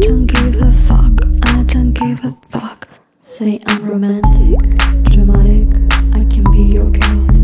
don't give a fuck, I don't give a fuck. Say I'm romantic, dramatic, I can be your girl.